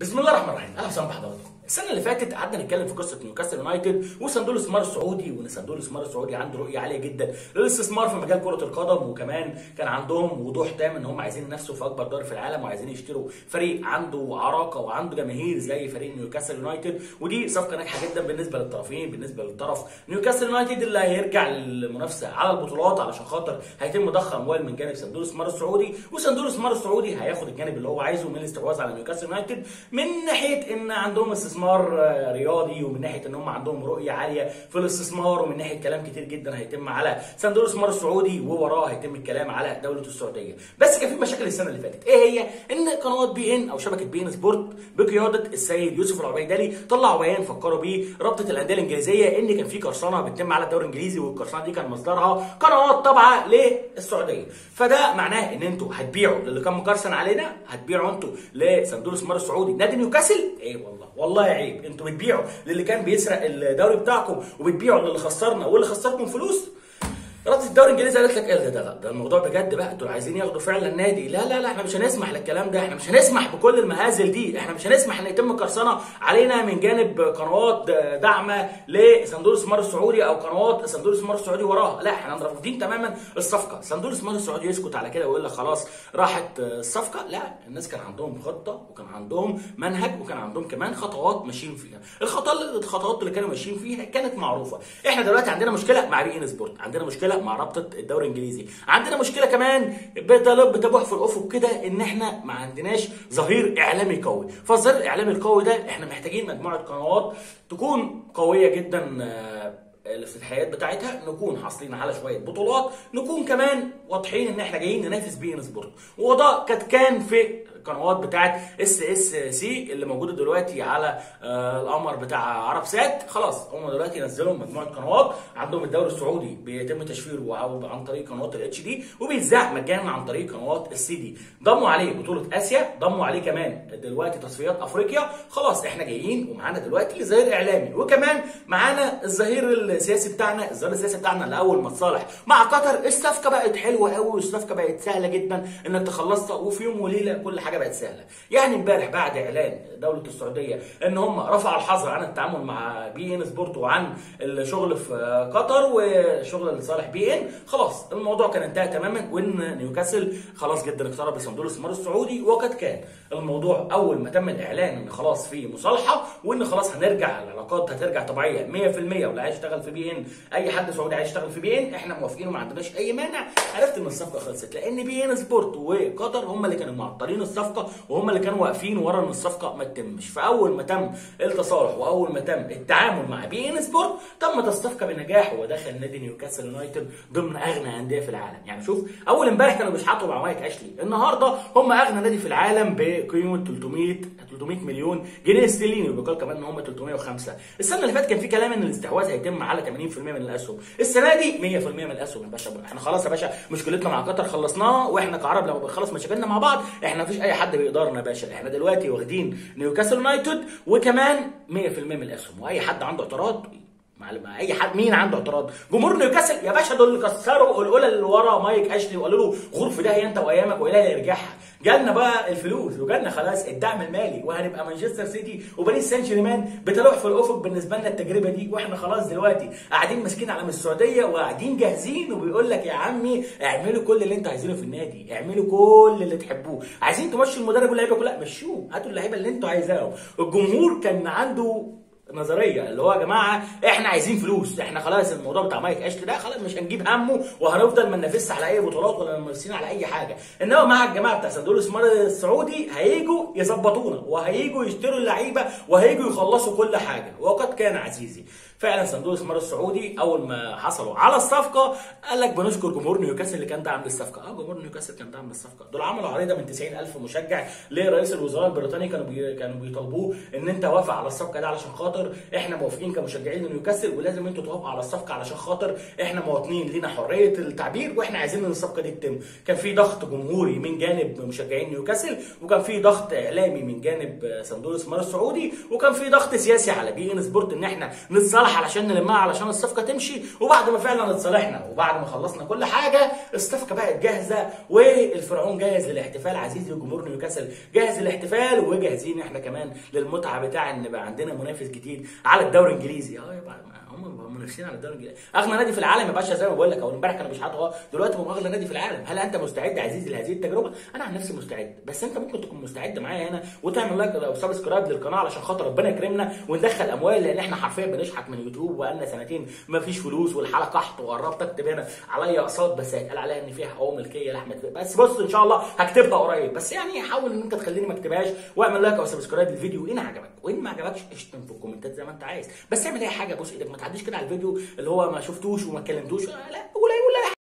بسم الله الرحمن الرحيم. أهلا وسهلا بحضراتكم. السنة اللي فاتت قعدنا نتكلم في قصة نيوكاسل يونايتد وصندوق الاستثمار السعودي وإن صندوق الاستثمار السعودي عنده رؤية عالية جدا. للاستثمار في مجال كرة القدم وكمان كان عندهم وضوح تام إن هم عايزين ينافسوا في أكبر دوري في العالم وعايزين يشتروا فريق عنده عراقة وعنده جماهير زي فريق نيوكاسل يونايتد. ودي صفقة ناجحة جدا بالنسبة للطرفين بالنسبة للطرف. نيوكاسل يونايتد اللي هيرجع للمنافسة على البطولات علشان خاطر هيتم ضخ أموال من جانب صندوق الاستثمار السعودي. وصندوق الاستثمار السعودي هياخد الجانب اللي هو عايزه من الاستحواذ على نيوكاسل يونايتد من ناحية إن عندهم استثمار آه، رياضي ومن ناحية إن هم عندهم رؤية عالية في الاستثمار ومن ناحية كلام كتير جدا هيتم على صندوق الاستثمار السعودي ووراه هيتم الكلام على دولة السعودية. بس كان في مشاكل السنة اللي فاتت. إيه هي؟ إن قنوات beIN أو شبكة beIN Sport بقيادة السيد يوسف العبيدلي طلعوا بيان فكروا بيه. رابطة الأندية الإنجليزية إن كان في قرصنة بتتم على الدوري الإنجليزي والقرصنة دي كان مصدرها قنوات تابعه للسعودية. فده معناه إن أنتوا هتبيعوا للي كان مقرصن علينا هتبيعوا أنتوا لصندوق الاستثمار السعودي. نادي نيوكاسل؟ إيه والله والله عيب أنتوا بتبيعوا للي كان بيسرق الدوري بتاعكم وبتبيعوا للي خسرنا. واللي خسركم فلوس. رابطه الدوري الإنجليزي قالت لك إيه ده ده, الموضوع بجد بقى دول عايزين ياخدوا فعلا نادي لا لا لا إحنا مش هنسمح للكلام ده إحنا مش هنسمح بكل المهازل دي إحنا مش هنسمح إن يتم قرصنه علينا من جانب قنوات داعمة لصندوق الاستثمار السعودي أو قنوات صندوق الاستثمار السعودي وراها. لا إحنا رافضين تماما الصفقة. صندوق الاستثمار السعودي يسكت على كده ويقول لك خلاص راحت الصفقة. لا الناس كان عندهم خطة وكان عندهم منهج وكان عندهم كمان خطوات ماشيين فيها. الخطوات الخطوات اللي كانوا ماشيين فيها كانت معروفة. إحنا دلوقتي عندنا مشكلة مع beIN Sport عندنا مشكلة مع رابطة الدوري الإنجليزي. عندنا مشكلة كمان بتلوح في الأفق كده إن إحنا ما عندناش ظهير إعلامي قوي. فالظهير الإعلامي القوي ده إحنا محتاجين مجموعة قنوات تكون قوية جدا آه، الافتتاحيات بتاعتها. نكون حاصلين على شوية بطولات نكون كمان واضحين إن إحنا جايين ننافس beIN Sport. وده كانت كان في القنوات بتاعت SSC اللي موجودة دلوقتي على آه، القمر بتاع عرب سات. خلاص هم دلوقتي نزلوا مجموعة قنوات عندهم الدوري السعودي بيتم تشفيره عن- طريق قنوات ال HD وبيتذاع مجانا عن طريق قنوات ال SD ضموا عليه بطولة آسيا ضموا عليه كمان دلوقتي تصفيات أفريقيا. خلاص إحنا جايين ومعانا دلوقتي ظهير إعلامي. وكمان معانا الظهير السياسي بتاعنا الظهير السياسي بتاعنا اللي اول ما تصالح مع قطر الصفقه بقت حلوة قوي والصفقه بقت سهلة جدا إنك تخلصها وفي يوم وليلة كل حاجة بقت سهلة. يعني امبارح بعد إعلان دولة السعودية إن هم رفعوا الحظر عن التعامل مع beIN Sport وعن الشغل في قطر وشغل لصالح beIN خلاص الموضوع كان انتهى تماما وإن نيوكاسل خلاص جدا اقترب لصندوق الاستثمار السعودي وقد كان. الموضوع أول ما تم الإعلان إن خلاص في مصالحة وإن خلاص هنرجع العلاقات هترجع طبيعية 100% واللي عايز يشتغل في beIN أي حد سعودي عايز يشتغل في beIN إحنا موافقين وما عندناش أي مانع. عرفت إن الصفقة خلصت لأن beIN Sport وقطر هم اللي كانوا معطلين الصفقة. وهم اللي كانوا واقفين ورا إن الصفقة ما تتمش. فأول ما تم التصالح وأول ما تم التعامل مع beIN Sport تمت الصفقة بنجاح ودخل نادي نيوكاسل يونايتد ضمن أغنى أندية في العالم. يعني شوف أول امبارح كانوا بيشحتوا مع مايك أشلي. النهارده هم أغنى نادي في العالم بقيمة 300 300 مليون جنيه استرليني وبيقال كمان إن هم 305 السنة اللي فاتت كان في كلام إن الاستحواذ هيتم على 80% من الأسهم. السنة دي 100% من الأسهم يا باشا. إحنا خلاص يا باشا مشكلتنا مع قطر خلصناها وإحنا كعرب لما بنخلص مشاكلنا مع بعض إحنا مفيش أي حد بيقدرنا يا باشا. إحنا دلوقتي واخدين نيوكاسل يونايتد وكمان 100% من الأسهم. وأي حد عنده اعتراض مع أي حد مين عنده اعتراض؟ جمهور نيوكاسل يا باشا دول اللي كسروا القلة اللي ورا مايك أشلي وقالوا له غور في داهيه أنت وأيامك واللي يرجعها. جالنا بقى الفلوس وجالنا خلاص الدعم المالي وهنبقى مانشستر سيتي وباريس سان جيرمان بتلوح في الأفق بالنسبة لنا التجربة دي وإحنا خلاص دلوقتي قاعدين ماسكين علم السعودية وقاعدين جاهزين وبيقول لك يا عمي اعملوا كل اللي أنتوا عايزينه في النادي اعملوا كل اللي تحبوه. عايزين تمشوا المدرب واللعيبة كلها؟ مشوه هاتوا اللعيبة اللي أنتوا عايزاهم. الجمهور كان عنده نظرية اللي هو يا جماعة إحنا عايزين فلوس إحنا خلاص الموضوع بتاع مايك اشلي ده خلاص مش هنجيب همه وهنفضل ما ننافسش على أي بطولات ولا منافسين على أي حاجة. إنما مع الجماعة بتاع صندوق الاستثمار السعودي هيجوا يظبطونا وهيجوا يشتروا اللعيبة وهيجوا يخلصوا كل حاجة. وقد كان عزيزي. فعلا صندوق الاستثمار السعودي أول ما حصلوا على الصفقة قال لك بنشكر جمهور نيوكاسل اللي كان داعم للصفقة. آه جمهور نيوكاسل كان داعم للصفقة. دول عملوا عريضه من 90000 مشجع لرئيس الوزراء البريطاني. كانوا بي... كانوا بيطالبوه إن أنت وافق على الصفقة دي علشان خاطر إحنا موافقين كمشجعين لنيوكاسل ولازم أنتوا توافقوا على الصفقة علشان خاطر إحنا مواطنين لينا حرية التعبير وإحنا عايزين إن الصفقة دي تتم. كان في ضغط جمهوري من جانب مشجعين نيوكاسل وكان في ضغط إعلامي من جانب صندوق الاستثمار السعودي وكان في ضغط سياسي على beIN Sport إن إحنا نتصالح نطلعها علشان نلمها علشان الصفقة تمشي. وبعد ما فعلا اتصالحنا وبعد ما خلصنا كل حاجة الصفقة بقت جاهزة والفرعون جاهز للاحتفال. عزيزي جمهور نيوكاسل جاهز للاحتفال وجاهزين إحنا كمان للمتعة بتاع إن بقى عندنا منافس جديد على الدوري الإنجليزي. آه يبقى هم منافسين على الانجليزي أغنى نادي في العالم يا باشا زي ما بقول لك. أول امبارح كانوا بيشحتوا دلوقتي هم أغنى نادي في العالم. هل أنت مستعد عزيزي لهذه التجربة؟ أنا عن نفسي مستعد. بس أنت ممكن تكون مستعد معايا هنا وتعمل like أو subscribe للقناة علشان خاطر ربنا يكرمنا وندخل أموال لأن إحنا حرفيا بنشحت من يوتيوب وبقالنا سنتين ما فيش فلوس والحاله قحط وقربت. اكتب هنا عليا اقساط بس هيتقال عليها إن فيها حقوق ملكية لاحمد بس بص إن شاء الله هكتبها قريب. بس يعني حاول إن أنت تخليني ما اكتبهاش واعمل like أو subscribe للفيديو. إن عجبك وإن ما عجبكش اشتم في الكومنتات زي ما أنت عايز. بس اعمل أي حاجة بص إيدك ما تعديش كده على الفيديو اللي هو ما شفتوش وما اتكلمتوش. لا قول قول.